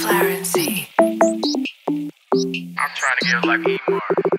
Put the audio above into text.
Florency. I'm trying to get like E-Mart.